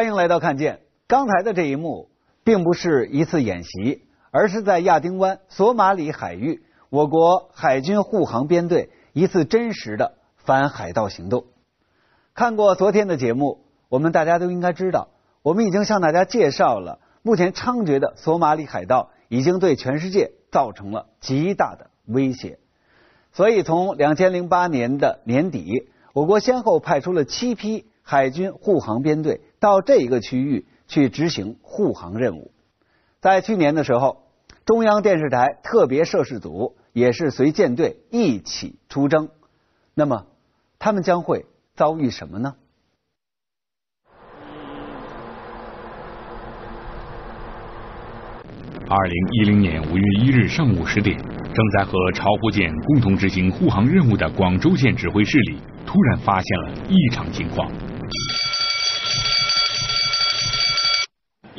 欢迎来到看见。刚才的这一幕并不是一次演习，而是在亚丁湾索马里海域，我国海军护航编队一次真实的反海盗行动。看过昨天的节目，我们大家都应该知道，我们已经向大家介绍了目前猖獗的索马里海盗已经对全世界造成了极大的威胁。所以，从两千零八年的年底，我国先后派出了七批海军护航编队到这一个区域。去执行护航任务。在去年的时候，中央电视台特别摄制组也是随舰队一起出征。那么，他们将会遭遇什么呢？二零一零年五月一日上午十点，正在和巢湖舰共同执行护航任务的广州舰指挥室里，突然发现了异常情况。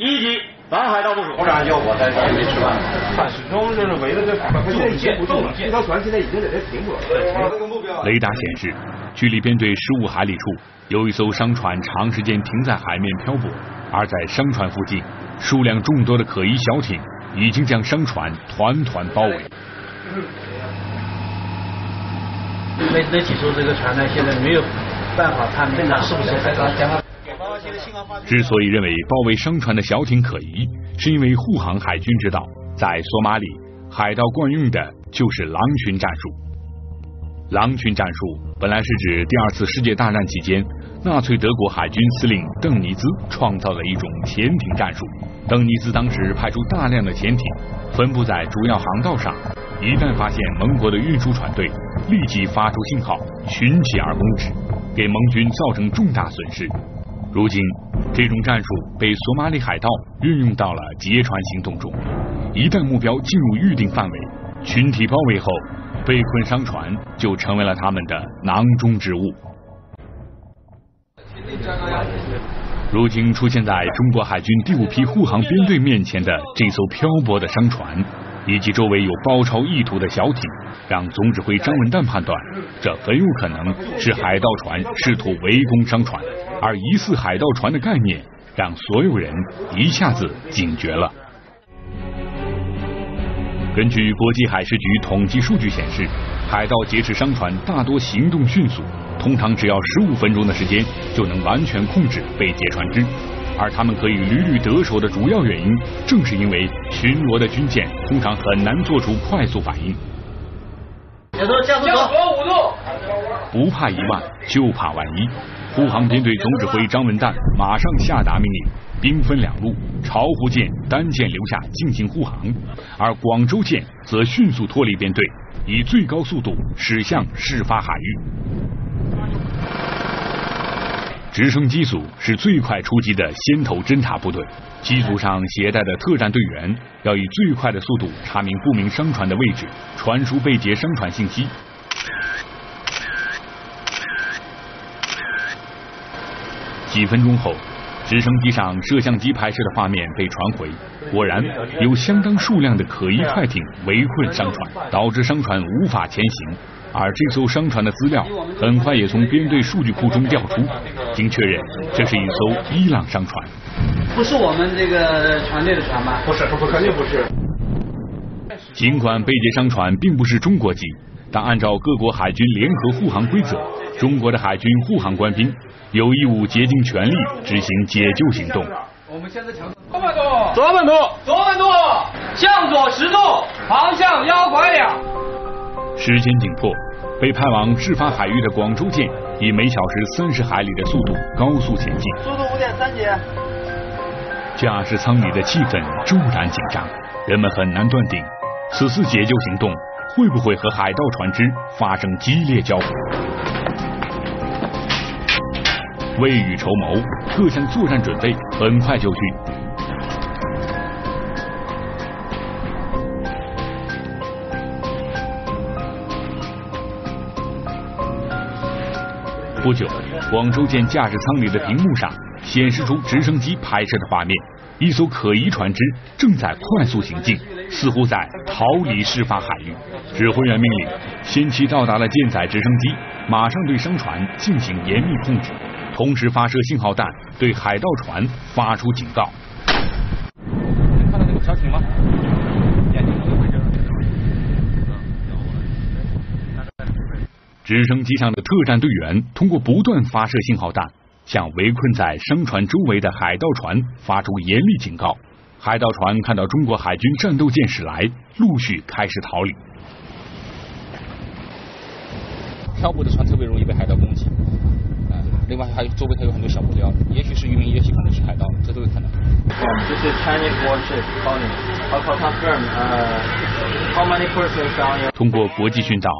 一级南海盗部署，突然就我在这儿没吃饭，他始终就是围着这反现在已经不动了，这条船现在已经在这停住了。雷达显示，距离编队十五海里处有一艘商船长时间停在海面漂泊，而在商船附近，数量众多的可疑小艇已经将商船团团包围。那那几艘这个船呢，现在没有办法判定是不是海盗。之所以认为包围商船的小艇可疑，是因为护航海军知道，在索马里，海盗惯用的就是狼群战术。狼群战术本来是指第二次世界大战期间，纳粹德国海军司令邓尼兹创造的一种潜艇战术。邓尼兹当时派出大量的潜艇，分布在主要航道上，一旦发现盟国的运输船队，立即发出信号，群起而攻之，给盟军造成重大损失。如今，这种战术被索马里海盗运用到了劫船行动中。一旦目标进入预定范围，群体包围后，被困商船就成为了他们的囊中之物。如今出现在中国海军第五批护航编队面前的这艘漂泊的商船，以及周围有包抄意图的小艇，让总指挥张文旦判断，这很有可能是海盗船试图围攻商船。而疑似海盗船的概念，让所有人一下子警觉了。根据国际海事局统计数据显示，海盗劫持商船大多行动迅速，通常只要十五分钟的时间就能完全控制被劫船只。而他们可以屡屡得手的主要原因，正是因为巡逻的军舰通常很难做出快速反应。向左，向左，五度。不怕一万，就怕万一。护航编队总指挥张文旦马上下达命令，兵分两路，巢湖舰单舰留下进行护航，而广州舰则迅速脱离编队，以最高速度驶向事发海域。直升机组是最快出击的先头侦察部队，机组上携带的特战队员要以最快的速度查明不明商船的位置，传输被劫商船信息。几分钟后，直升机上摄像机拍摄的画面被传回，果然有相当数量的可疑快艇围困商船，导致商船无法前行。而这艘商船的资料很快也从编队数据库中调出，经确认，这是一艘伊朗商船。不是我们这个船队的船吗？不是，不肯定不是。尽管被劫商船并不是中国籍，但按照各国海军联合护航规则，中国的海军护航官兵。有义务竭尽全力执行解救行动。我们现在强左半度，左半度，左半度，向左十度，航向幺拐两。时间紧迫，被派往事发海域的广州舰以每小时三十海里的速度高速前进。速度五点三节。驾驶舱里的气氛骤然紧张，人们很难断定此次解救行动会不会和海盗船只发生激烈交火。未雨绸缪，各项作战准备很快就绪。不久，广州舰驾驶舱里的屏幕上显示出直升机拍摄的画面，一艘可疑船只正在快速行进，似乎在逃离事发海域。指挥员命令先期到达了舰载直升机，马上对商船进行严密控制，同时发射信号弹对海盗船发出警告。看到那个小艇吗？直升机上的特战队员通过不断发射信号弹，向围困在商船周围的海盗船发出严厉警告。海盗船看到中国海军战斗舰驶来，陆续开始逃离。漂泊的船特别容易被海盗攻，另外还有周围还有很多小目标，也许是渔民，也许可能是海盗，这都有可能。This is Chinese warship calling. How how confirm? Uh, how many persons on your 通过国际讯道，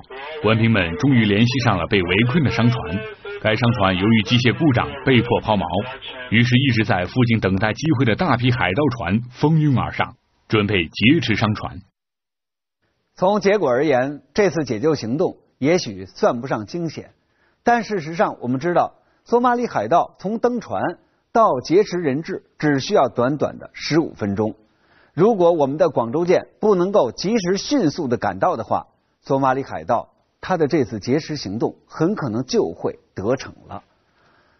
官兵们终于联系上了被围困的商船。该商船由于机械故障被迫抛锚，于是一直在附近等待机会的大批海盗船蜂拥而上，准备劫持商船。从结果而言，这次解救行动也许算不上惊险，但事实上我们知道，索马里海盗从登船到劫持人质只需要短短的十五分钟。如果我们的广州舰不能够及时迅速的赶到的话，索马里海盗他的这次劫持行动很可能就会得逞了。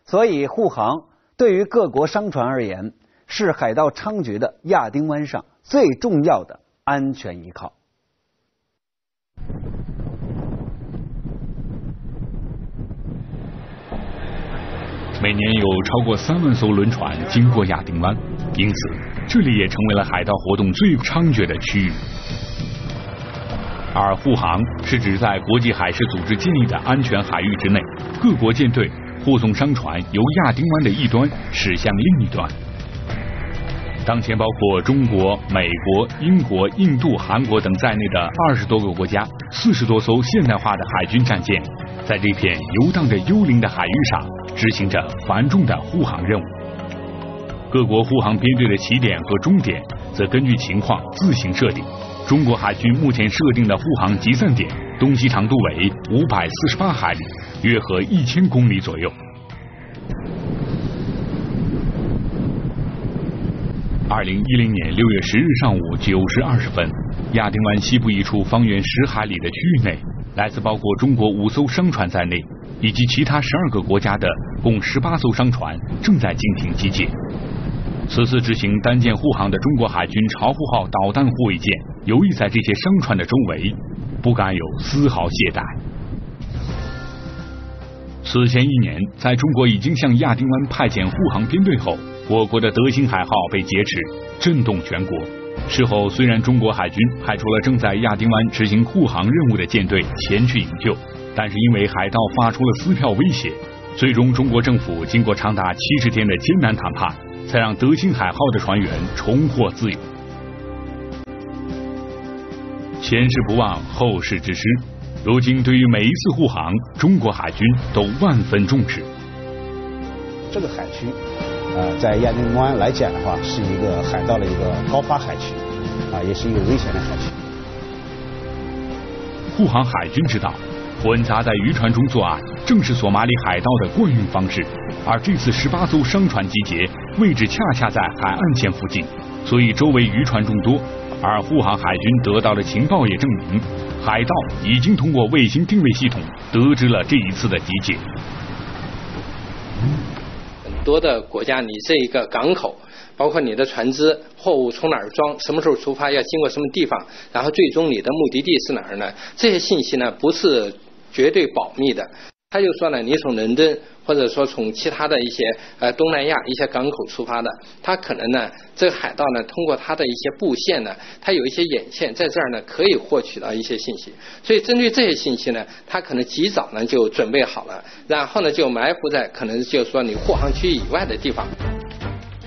所以护航对于各国商船而言，是海盗猖獗的亚丁湾上最重要的安全依靠。每年有超过三万艘轮船经过亚丁湾，因此这里也成为了海盗活动最猖獗的区域。而护航是指在国际海事组织建立的安全海域之内，各国舰队护送商船由亚丁湾的一端驶向另一端。当前，包括中国、美国、英国、印度、韩国等在内的二十多个国家、四十多艘现代化的海军战舰，在这片游荡着幽灵的海域上执行着繁重的护航任务。各国护航编队的起点和终点则根据情况自行设定。中国海军目前设定的护航集散点东西长度为五百四十八海里，约合一千公里左右。二零一零年六月十日上午九时二十分，亚丁湾西部一处方圆十海里的区域内，来自包括中国五艘商船在内，以及其他十二个国家的共十八艘商船正在进行集结。此次执行单舰护航的中国海军巢湖号导弹护卫舰游弋在这些商船的周围，不敢有丝毫懈怠。此前一年，在中国已经向亚丁湾派遣护航编队后，我国的德兴海号被劫持，震动全国。事后，虽然中国海军派出了正在亚丁湾执行护航任务的舰队前去营救，但是因为海盗发出了撕票威胁，最终中国政府经过长达七十天的艰难谈判，才让德兴海号的船员重获自由。前事不忘，后事之师。如今，对于每一次护航，中国海军都万分重视。这个海区，呃，在亚丁湾来讲的话，是一个海盗的一个高发海区，啊，也是一个危险的海区。护航海军知道，混杂在渔船中作案，正是索马里海盗的惯用方式。而这次十八艘商船集结，位置恰恰在海岸线附近，所以周围渔船众多。而护航海军得到的情报也证明，海盗已经通过卫星定位系统得知了这一次的集结。多的国家，你这一个港口，包括你的船只货物从哪儿装，什么时候出发，要经过什么地方，然后最终你的目的地是哪儿呢？这些信息呢，不是绝对保密的。他就说呢，你从伦敦或者说从其他的一些呃东南亚一些港口出发的，他可能呢，这个海盗呢，通过他的一些布线呢，他有一些眼线在这儿呢，可以获取到一些信息。所以针对这些信息呢，他可能及早呢就准备好了，然后呢就埋伏在可能就是说你护航区以外的地方。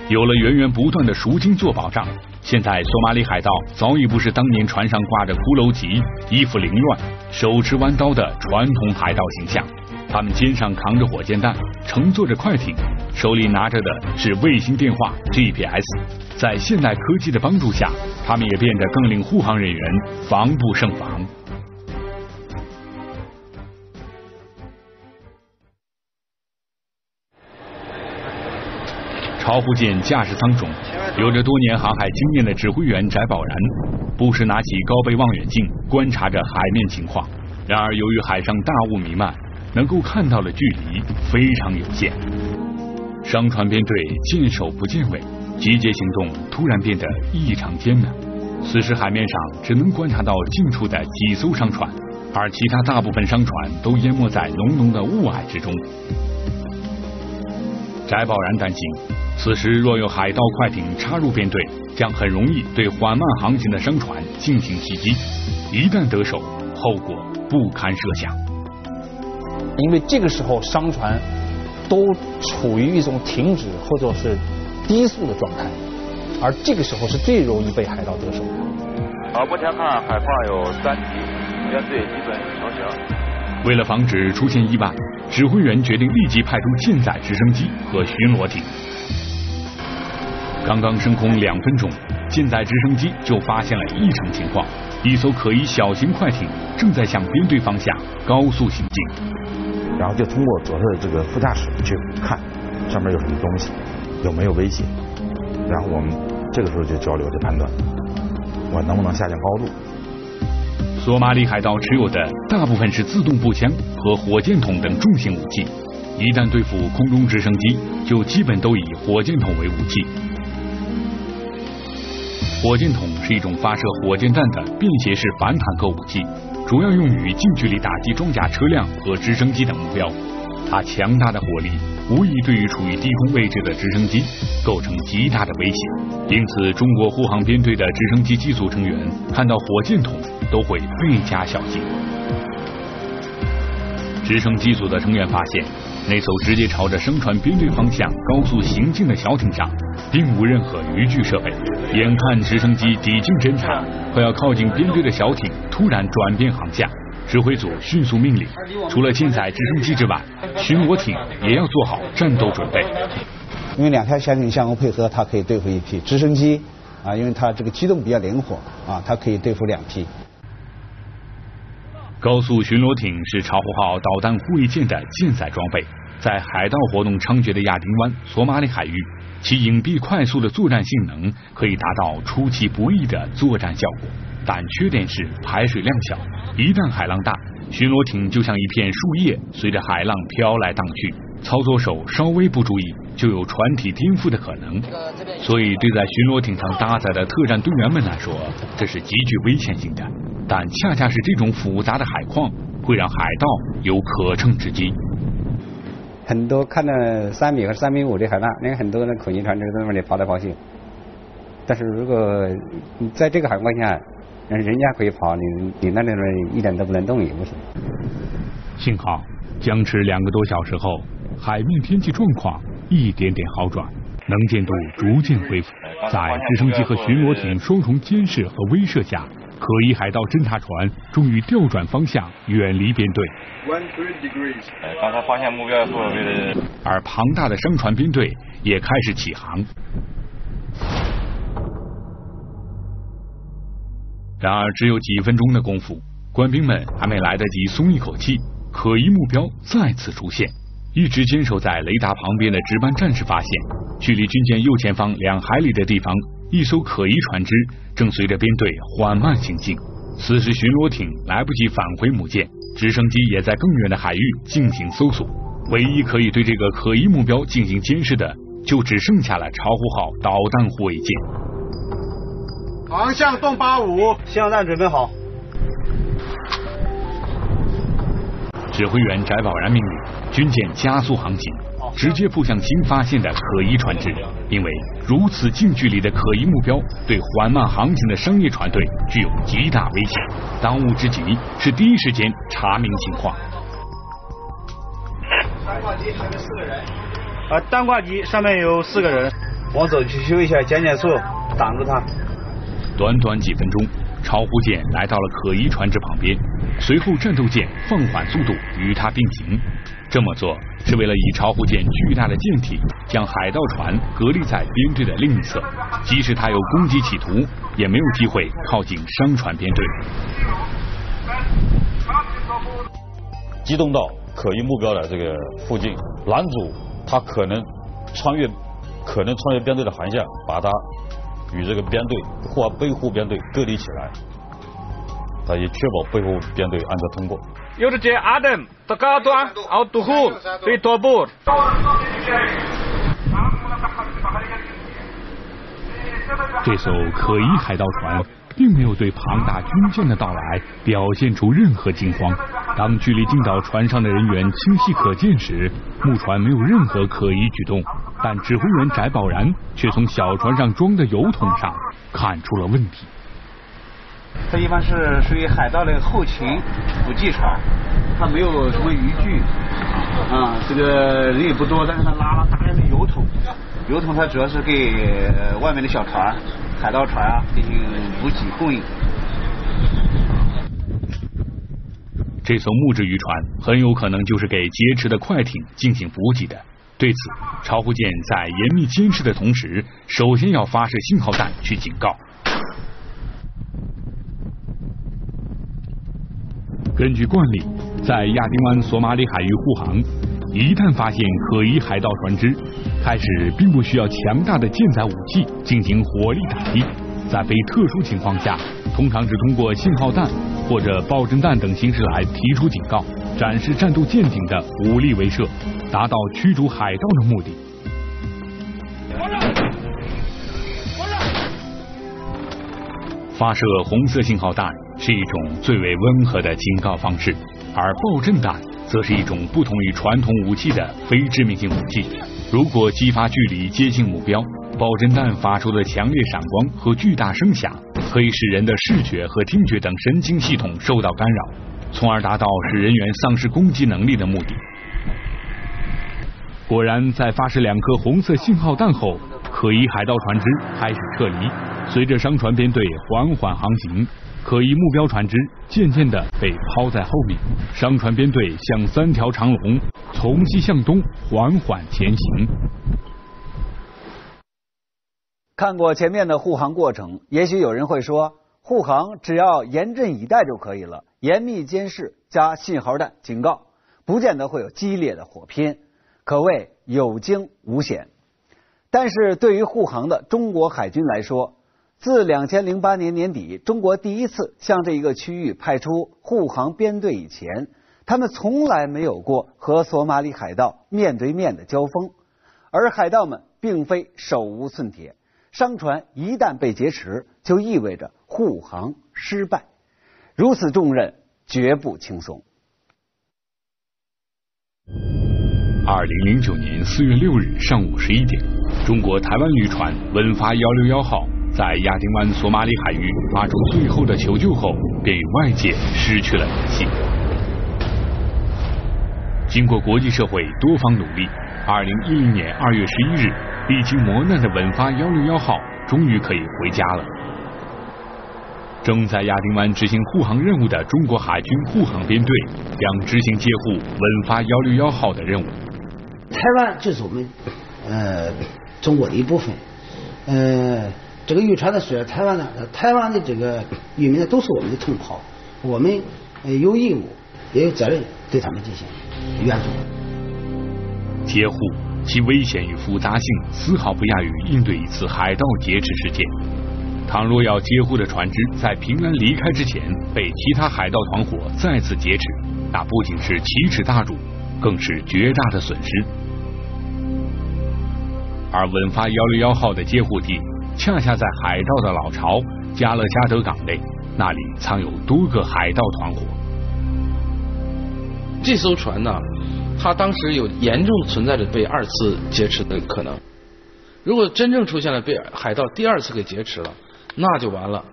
有了源源不断的赎金做保障，现在索马里海盗早已不是当年船上挂着骷髅旗、衣服凌乱、手持弯刀的传统海盗形象。他们肩上扛着火箭弹，乘坐着快艇，手里拿着的是卫星电话 GPS。在现代科技的帮助下，他们也变得更令护航人员防不胜防。超福舰驾驶舱中，有着多年航海经验的指挥员翟宝然，不时拿起高倍望远镜观察着海面情况。然而，由于海上大雾弥漫，能够看到的距离非常有限。商船编队见首不见尾，集结行动突然变得异常艰难。此时，海面上只能观察到近处的几艘商船，而其他大部分商船都淹没在浓浓的雾霭之中。翟宝然担心，此时若有海盗快艇插入编队，将很容易对缓慢航行的商船进行袭击。一旦得手，后果不堪设想。因为这个时候商船都处于一种停止或者是低速的状态，而这个时候是最容易被海盗得手的。好，目前看海况有三级，编队基本成型。为了防止出现意外，指挥员决定立即派出舰载直升机和巡逻艇。刚刚升空两分钟，舰载直升机就发现了异常情况，一艘可疑小型快艇正在向编队方向高速行进。然后就通过左侧的这个副驾驶去看上面有什么东西，有没有危险。然后我们这个时候就交流就判断，我能不能下降高度。索马里海盗持有的大部分是自动步枪和火箭筒等重型武器，一旦对付空中直升机，就基本都以火箭筒为武器。火箭筒是一种发射火箭弹的便携式反坦克武器，主要用于近距离打击装甲车辆和直升机等目标。它强大的火力无疑对于处于低空位置的直升机构成极大的威胁，因此中国护航编队的直升机机组成员看到火箭筒。都会倍加小心。直升机组的成员发现，那艘直接朝着商船编队方向高速行进的小艇上，并无任何渔具设备。眼看直升机抵近侦察，快要靠近编队的小艇突然转变航向，指挥组迅速命令，除了舰载直升机之外，巡逻艇也要做好战斗准备。因为两条小艇相互配合，它可以对付一批直升机啊，因为它这个机动比较灵活啊，它可以对付两批。高速巡逻艇是巢湖号导弹护卫舰的舰载装备，在海盗活动猖獗的亚丁湾、索马里海域，其隐蔽快速的作战性能可以达到出其不意的作战效果。但缺点是排水量小，一旦海浪大，巡逻艇就像一片树叶，随着海浪飘来荡去，操作手稍微不注意，就有船体颠覆的可能。所以，对在巡逻艇上搭载的特战队员们来说，这是极具危险性的。但恰恰是这种复杂的海况，会让海盗有可乘之机。很多看到三米和三米五的海浪，那个很多的口径船只在那里跑来跑去。但是如果在这个海况下，人家可以跑，你你那里面一点都不能动也不行。幸好僵持两个多小时后，海面天气状况一点点好转，能见度逐渐恢复。在直升机和巡逻艇双重监视和威慑下。可疑海盗侦察船终于调转方向，远离编队。刚才发现目标后，而庞大的商船编队也开始起航。然而，只有几分钟的功夫，官兵们还没来得及松一口气，可疑目标再次出现。一直坚守在雷达旁边的值班战士发现，距离军舰右前方两海里的地方。一艘可疑船只正随着编队缓慢行进，此时巡逻艇来不及返回母舰，直升机也在更远的海域进行搜索。唯一可以对这个可疑目标进行监视的，就只剩下了巢湖号导弹护卫舰。航向洞八五，信号弹准备好。指挥员翟宝然命令军舰加速航行。直接扑向新发现的可疑船只，因为如此近距离的可疑目标对缓慢航行的商业船队具有极大危险。当务之急是第一时间查明情况。单挂机上面四个人。啊，单挂机上面有四个人。往左去修一下减减速，挡住他。短短几分钟，巢湖舰来到了可疑船只旁边，随后战斗舰放缓速度与它并行。这么做是为了以巢湖舰巨大的舰体将海盗船隔离在编队的另一侧，即使他有攻击企图，也没有机会靠近商船编队。机动到可疑目标的这个附近，拦阻他可能穿越可能穿越编队的航线，把它与这个编队或背后编队隔离起来，他也确保背后编队安全通过。有的接阿登到高端奥杜湖对多布。这艘可疑海盗船并没有对庞大军舰的到来表现出任何惊慌。当距离进到船上的人员清晰可见时，木船没有任何可疑举动，但指挥员翟宝然却从小船上装的油桶上看出了问题。它一般是属于海盗的后勤补给船，它没有什么渔具，啊，这个人也不多，但是它拉了大量的油桶。油桶它主要是给外面的小船、海盗船啊进行补给供应。这艘木质渔船很有可能就是给劫持的快艇进行补给的。对此，巢湖舰在严密监视的同时，首先要发射信号弹去警告。根据惯例，在亚丁湾索马里海域护航。一旦发现可疑海盗船只，开始并不需要强大的舰载武器进行火力打击，在非特殊情况下，通常只通过信号弹或者爆震弹等形式来提出警告，展示战斗舰艇的武力威慑，达到驱逐海盗的目的。发射红色信号弹是一种最为温和的警告方式，而爆震弹。则是一种不同于传统武器的非致命性武器。如果激发距离接近目标，爆震弹发出的强烈闪光和巨大声响，可以使人的视觉和听觉等神经系统受到干扰，从而达到使人员丧失攻击能力的目的。果然，在发射两颗红色信号弹后，可疑海盗船只开始撤离，随着商船编队缓缓航行。可疑目标船只渐渐的被抛在后面，商船编队像三条长龙，从西向东缓缓前行。看过前面的护航过程，也许有人会说，护航只要严阵以待就可以了，严密监视加信号弹警告，不见得会有激烈的火拼，可谓有惊无险。但是对于护航的中国海军来说，自两千零八年年底，中国第一次向这一个区域派出护航编队以前，他们从来没有过和索马里海盗面对面的交锋。而海盗们并非手无寸铁，商船一旦被劫持，就意味着护航失败。如此重任绝不轻松。二零零九年四月六日上午十一点，中国台湾渔船“文发幺六幺号”。在亚丁湾索马里海域发出最后的求救后，便与外界失去了联系。经过国际社会多方努力，二零一零年二月十一日，历经磨难的稳发幺六幺号终于可以回家了。正在亚丁湾执行护航任务的中国海军护航编队将执行接护稳发幺六幺号的任务。台湾就是我们呃中国的一部分，呃。这个渔船呢，虽然台湾的，台湾的这个渔民呢，都是我们的同胞，我们有义务也有责任对他们进行援助。接护其危险与复杂性丝毫不亚于应对一次海盗劫持事件。倘若要接护的船只在平安离开之前被其他海盗团伙再次劫持，那不仅是奇耻大辱，更是绝大的损失。而稳发幺六幺号的接护地。恰恰在海盗的老巢加勒加德港内，那里藏有多个海盗团伙。这艘船呢，它当时有严重存在着被二次劫持的可能。如果真正出现了被海盗第二次给劫持了，那就完了。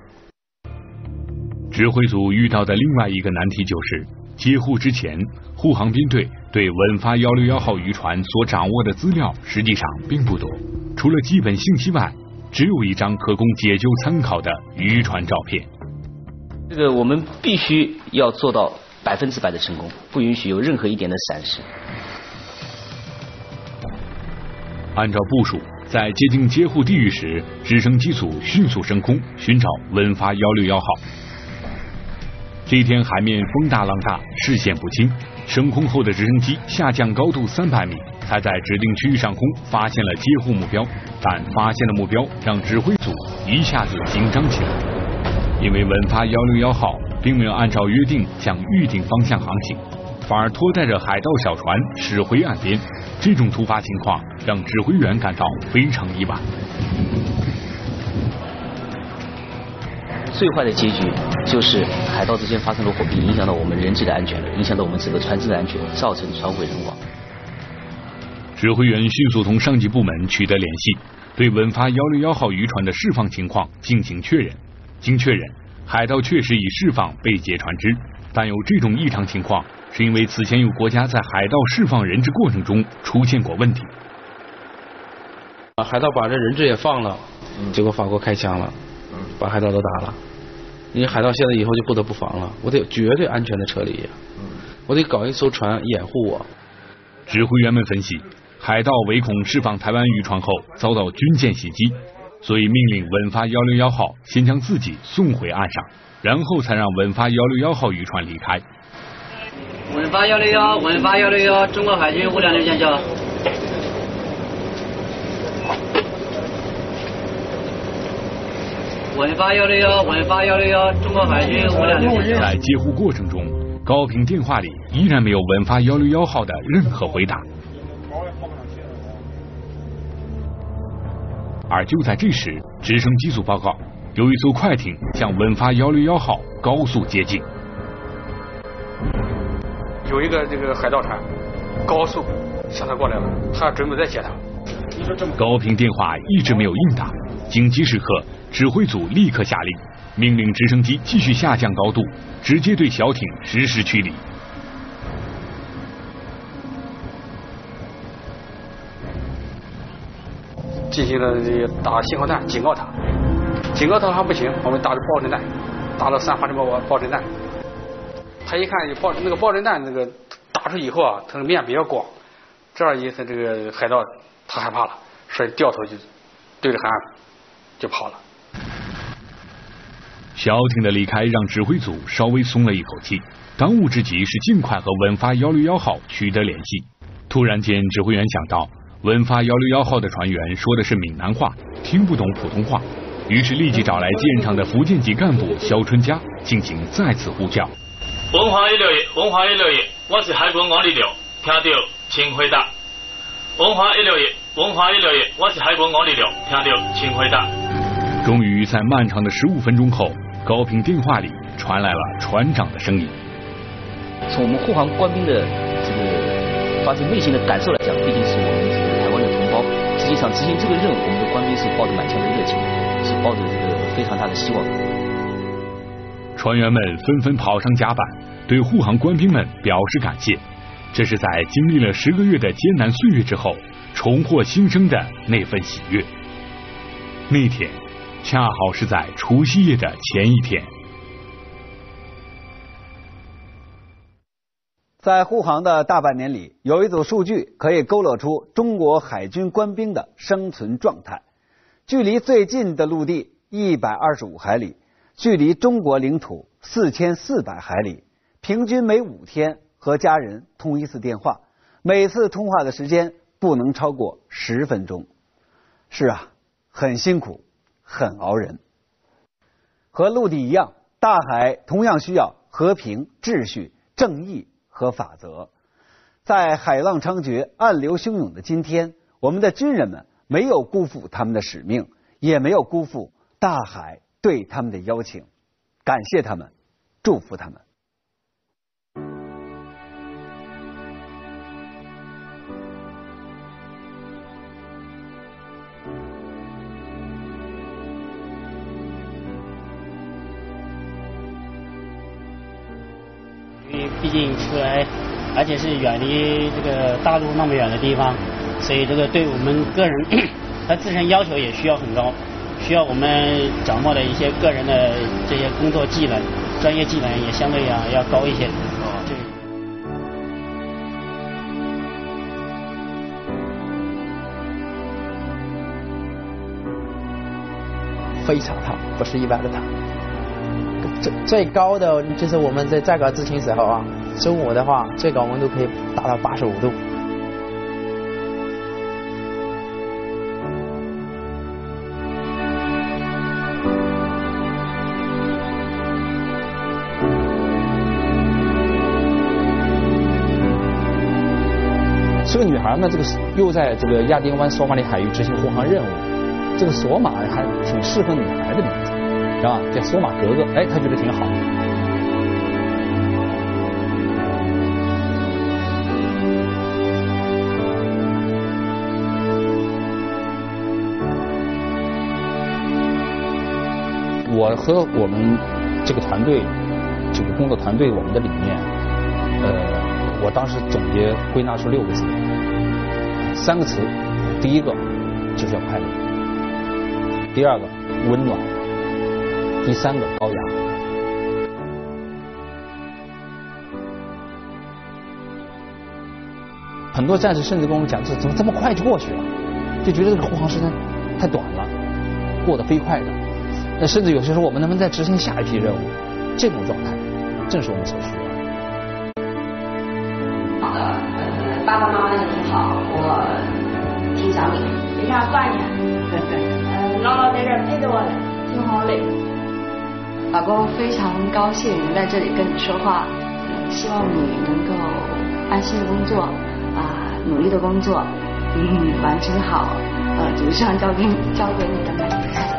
指挥组遇到的另外一个难题就是，接护之前，护航编队对稳发幺六幺号渔船所掌握的资料实际上并不多，除了基本信息外。只有一张可供解救参考的渔船照片。这个我们必须要做到百分之百的成功，不允许有任何一点的闪失。按照部署，在接近接护地域时，直升机组迅速升空寻找温发幺六幺号。这一天海面风大浪大，视线不清，升空后的直升机下降高度三百米，他在指定区域上空发现了接护目标，但发现的目标让指挥组一下子紧张起来，因为稳发幺六幺号并没有按照约定向预定方向航行，反而拖带着海盗小船驶回岸边。这种突发情况让指挥员感到非常意外。最坏的结局就是海盗之间发生了火并，影响到我们人质的安全，影响到我们整个船只的安全，造成船毁人亡。指挥员迅速同上级部门取得联系，对稳发幺六幺号渔船的释放情况进行确认。经确认，海盗确实已释放被劫船只，但有这种异常情况，是因为此前有国家在海盗释放人质过程中出现过问题。啊，海盗把这人质也放了，结果法国开枪了，把海盗都打了。因为海盗现在以后就不得不防了，我得有绝对安全的撤离，我得搞一艘船掩护我。指挥员们分析，海盗唯恐释放台湾渔船后遭到军舰袭击，所以命令稳发幺六幺号先将自己送回岸上，然后才让稳发幺六幺号渔船离开。稳发幺六幺，稳发幺六幺，中国海军无两六舰叫。稳发幺六幺，稳发幺六幺，中国海军无两六舰在接护过程中，高频电话里依然没有稳发幺六幺号的任何回答。而就在这时，直升机组报告，有一艘快艇向稳发幺六幺号高速接近。有一个这个海盗船高速向他过来了，他准备再接他。你说这么高频电话一直没有应答，紧急时刻，指挥组立刻下令，命令直升机继续下降高度，直接对小艇实施驱离。进行了这个打信号弹，警告他，警告他还不行，我们打着爆震弹，打了三发这么爆震弹。他一看有爆那个爆震弹那个打出以后啊，它的面比较广，这样意思这个海盗他害怕了，所以掉头就对着海岸就跑了。小艇的离开让指挥组稍微松了一口气，当务之急是尽快和文发幺六幺号取得联系。突然间，指挥员想到稳发幺六幺号的船员说的是闽南话，听不懂普通话，于是立即找来舰上的福建籍干部肖春佳进行再次呼叫。文华一六一，文华一六一，我是海军王立六，听到请回答。文华一六一，文华一六一，我是海军王立六，听到请回答。终于在漫长的十五分钟后，高频电话里传来了船长的声音。从我们护航官兵的这个发自内心的感受来讲，毕竟是际上执行这个任务，我们的官兵是抱着满腔的热情，是抱着这个非常大的希望。船员们纷纷跑上甲板，对护航官兵们表示感谢。这是在经历了十个月的艰难岁月之后，重获新生的那份喜悦。那天恰好是在除夕夜的前一天。在护航的大半年里，有一组数据可以勾勒出中国海军官兵的生存状态。距离最近的陆地一百二十五海里，距离中国领土四千四百海里，平均每五天和家人通一次电话，每次通话的时间不能超过十分钟。是啊，很辛苦，很熬人。和陆地一样，大海同样需要和平、秩序、正义。和法则，在海浪猖獗、暗流汹涌的今天，我们的军人们没有辜负他们的使命，也没有辜负大海对他们的邀请。感谢他们，祝福他们。毕竟出来，而且是远离这个大陆那么远的地方，所以这个对我们个人 他自身要求也需要很高，需要我们掌握的一些个人的这些工作技能、专业技能也相对要要高一些。对。非常烫，不是一般的烫。最最高的就是我们在在搞执勤时候啊中午的话最高温度可以达到八十五度。这个女孩呢这个又在这个亚丁湾索马里海域执行护航任务。这个索马还挺适合女孩的名字。是吧？叫索马格格，哎，他觉得挺好。我和我们这个团队，这个工作团队，我们的理念，呃，我当时总结归纳出六个字，三个词，第一个就是要快乐，第二个温暖，第三个高雅。很多战士甚至跟我们讲，这怎么这么快就过去了？就觉得这个护航时间太短了，过得飞快的。那甚至有些时候，我们能不能再执行下一批任务？这种状态，正是我们所需要的。好的，呃，爸爸妈妈也挺好，我挺想你，没啥挂念。呃，姥姥在这儿陪着我呢，挺好的。老公非常高兴能在这里跟你说话，希望你能够安心的工作，啊，努力的工作，嗯，完成好呃，祖上交给交给你的每一个。